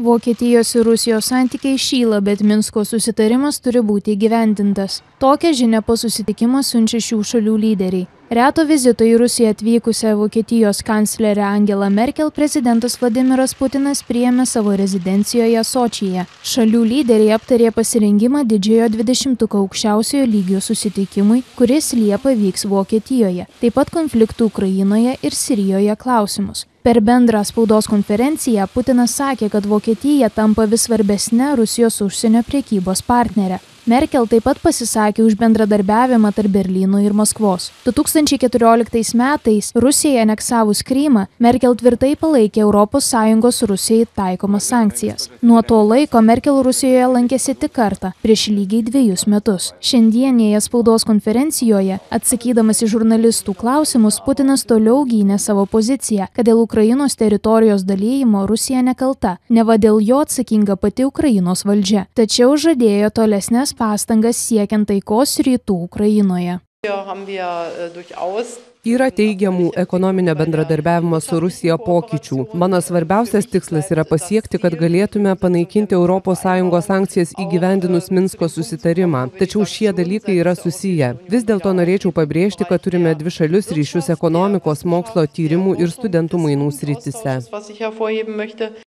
Vokietijos ir Rusijos santykiai šyla, bet Minsko susitarimas turi būti įgyvendintas. Tokią žinią po susitikimo siunčia šių šalių lyderiai. Reto vizito į Rusiją atvykusią Vokietijos kanclerę Angela Merkel prezidentas Vladimiras Putinas priėmė savo rezidencijoje Sočyje. Šalių lyderiai aptarė pasirengimą didžiojo 20-ko aukščiausiojo lygio susitikimui, kuris Liepą vyks Vokietijoje, taip pat konfliktų Ukrainoje ir Sirijoje klausimus. Per bendrą spaudos konferenciją Putinas sakė, kad Vokietija tampa vis svarbesnė Rusijos užsienio priekybos partnerė. Merkel taip pat pasisakė už bendradarbiavimą tarp Berlyno ir Maskvos. 2014 metais Rusijai aneksavus Krymą, Merkel tvirtai palaikė ES Rusijai taikomas sankcijas. Nuo to laiko Merkel Rusijoje lankėsi tik kartą, prieš lygiai dviejus metus. Šiandienėje spaudos konferencijoje, atsakydamas į žurnalistų klausimus, Putinas toliau gynė savo poziciją, kad dėl Ukrainos teritorijos dalyjimo Rusija nekalta, neva dėl jo atsakinga pati Ukrainos valdžia. Tačiau žadėjo tolesnės pastangas siekiant taikos rytų Ukrainoje. Yra teigiamų ekonominio bendradarbiavimo su Rusija pokyčių. Mano svarbiausias tikslas yra pasiekti, kad galėtume panaikinti ES sankcijas įgyvendinus Minsko susitarimą. Tačiau šie dalykai yra susiję. Vis dėlto norėčiau pabrėžti, kad turime dvi šalius ryšius ekonomikos, mokslo tyrimų ir studentų mainų srityse.